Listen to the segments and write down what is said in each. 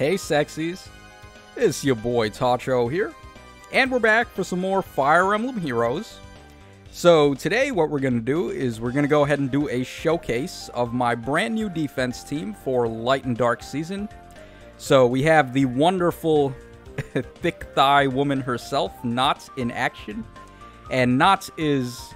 Hey sexies, it's your boy Tacho here, and we're back for some more Fire Emblem Heroes. So today what we're going to do is we're going to go ahead and do a showcase of my brand new defense team for Light and Dark Season. So we have the wonderful thick thigh woman herself, Nott in action. And Nott is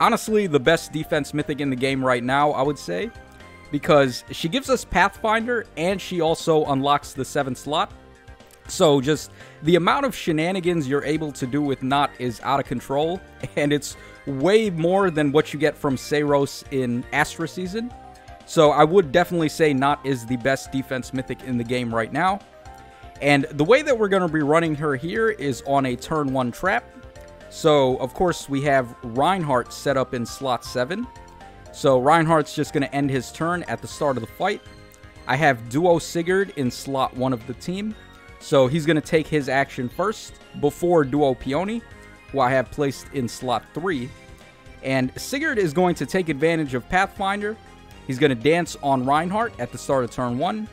honestly the best defense mythic in the game right now, I would say. Because she gives us Pathfinder and she also unlocks the 7th slot. So just the amount of shenanigans you're able to do with Nott is out of control. And it's way more than what you get from Seiros in Astra Season. So I would definitely say Nott is the best defense mythic in the game right now. And the way that we're going to be running her here is on a turn 1 trap. So, of course, we have Reinhardt set up in slot 7. So Reinhardt's just going to end his turn at the start of the fight. I have Duo Sigurd in slot 1 of the team. So he's going to take his action first before Duo Peony, who I have placed in slot 3. And Sigurd is going to take advantage of Pathfinder. He's going to dance on Reinhardt at the start of turn 1.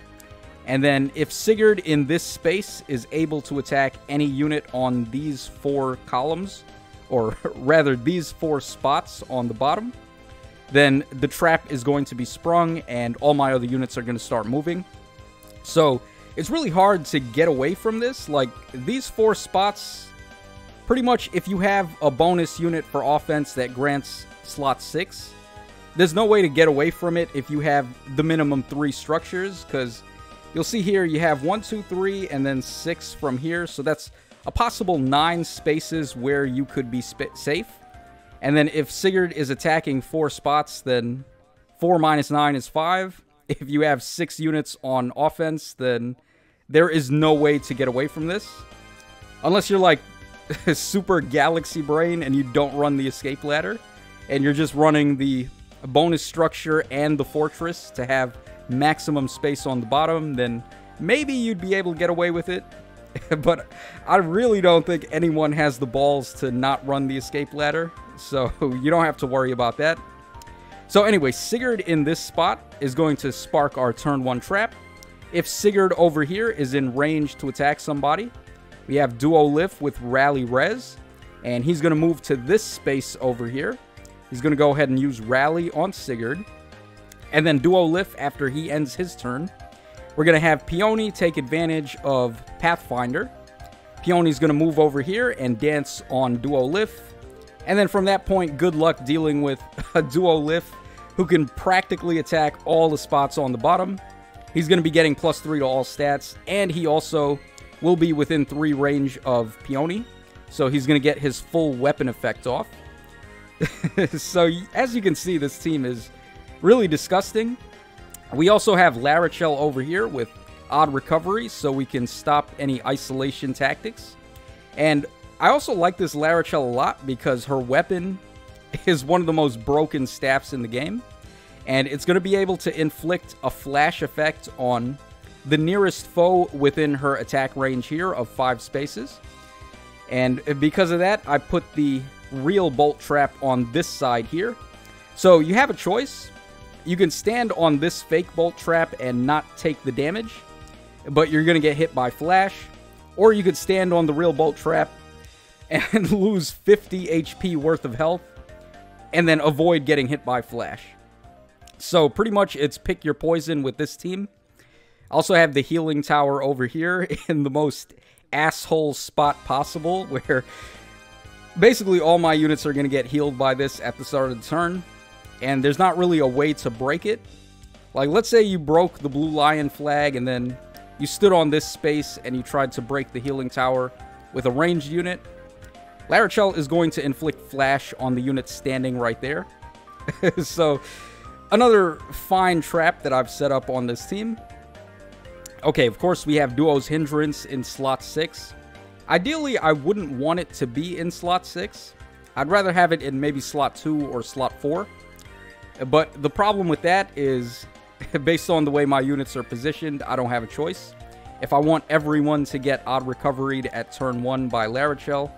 And then if Sigurd in this space is able to attack any unit on these four columns, or rather these four spots on the bottom, then the trap is going to be sprung and all my other units are going to start moving. So it's really hard to get away from this. Like these four spots, pretty much if you have a bonus unit for offense that grants slot 6, there's no way to get away from it if you have the minimum three structures because You'll see here you have one, two, three, and then six from here. So that's a possible nine spaces where you could be safe. And then if Sigurd is attacking four spots, then four minus nine is five. If you have six units on offense, then there is no way to get away from this. Unless you're like super galaxy brain and you don't run the escape ladder. And you're just running the bonus structure and the fortress to have maximum space on the bottom, then maybe you'd be able to get away with it. but I really don't think anyone has the balls to not run the escape ladder, so you don't have to worry about that. So anyway, Sigurd in this spot is going to spark our turn 1 trap. If Sigurd over here is in range to attack somebody, we have Duo Lif with Rally Res, and he's going to move to this space over here. He's going to go ahead and use Rally on Sigurd. And then Duo Lif after he ends his turn. We're going to have Peony take advantage of Pathfinder. Peony's going to move over here and dance on Duo Lif. And then from that point, good luck dealing with a Duo Lif who can practically attack all the spots on the bottom. He's going to be getting plus 3 to all stats, and he also will be within 3 range of Peony. So he's going to get his full weapon effect off. so as you can see, this team is really disgusting. We also have L'Arachel over here with odd recovery, so we can stop any isolation tactics. And I also like this L'Arachel a lot because her weapon is one of the most broken staffs in the game. And it's going to be able to inflict a flash effect on the nearest foe within her attack range here of five spaces. And because of that, I put the real bolt trap on this side here. So you have a choice. You can stand on this fake bolt trap and not take the damage, but you're going to get hit by flash. Or you could stand on the real bolt trap and lose 50 HP worth of health and then avoid getting hit by flash. So pretty much it's pick your poison with this team. Also have the healing tower over here in the most asshole spot possible where basically all my units are going to get healed by this at the start of the turn and there's not really a way to break it. Like, let's say you broke the Blue Lion flag and then you stood on this space and you tried to break the healing tower with a ranged unit. L'Arachel is going to inflict flash on the unit standing right there. so, another fine trap that I've set up on this team. Okay, of course, we have Duo's Hindrance in slot 6. Ideally, I wouldn't want it to be in slot 6. I'd rather have it in maybe slot 2 or slot 4. But the problem with that is, based on the way my units are positioned, I don't have a choice. If I want everyone to get odd recovery at turn 1 by L'Arachel,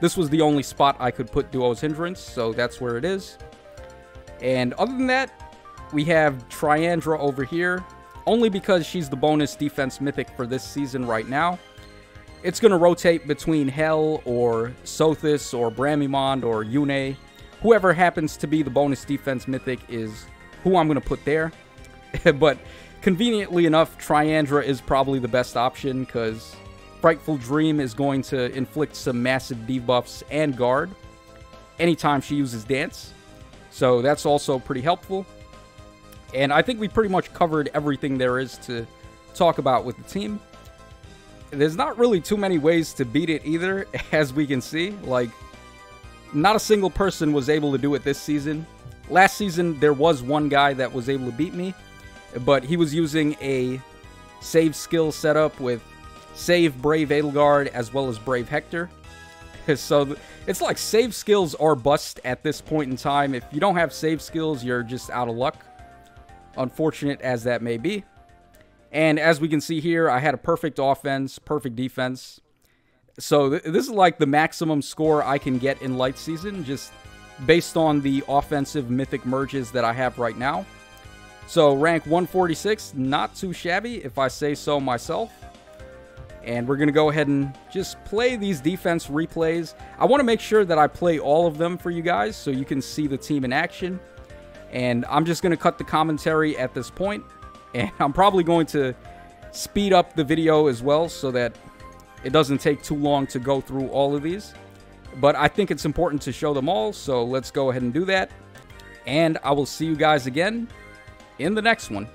this was the only spot I could put Duo's Hindrance, so that's where it is. And other than that, we have Triandra over here only because she's the bonus defense mythic for this season right now. It's going to rotate between Hel or Sothis or Bramimond or Yune. Whoever happens to be the bonus defense mythic is who I'm going to put there. but conveniently enough, Triandra is probably the best option because Frightful Dream is going to inflict some massive debuffs and guard anytime she uses Dance. So that's also pretty helpful. And I think we pretty much covered everything there is to talk about with the team. There's not really too many ways to beat it either, as we can see. Like, not a single person was able to do it this season. Last season, there was one guy that was able to beat me, but he was using a save skill setup with save Brave Edelgard as well as Brave Hector. so it's like save skills are bust at this point in time. If you don't have save skills, you're just out of luck. Unfortunate as that may be. And as we can see here, I had a perfect offense, perfect defense. So th this is like the maximum score I can get in Light Season, just based on the offensive mythic merges that I have right now. So rank 146, not too shabby if I say so myself. And we're going to go ahead and just play these defense replays. I want to make sure that I play all of them for you guys so you can see the team in action. And I'm just going to cut the commentary at this point, And I'm probably going to speed up the video as well so that it doesn't take too long to go through all of these. But I think it's important to show them all, so let's go ahead and do that. And I will see you guys again in the next one.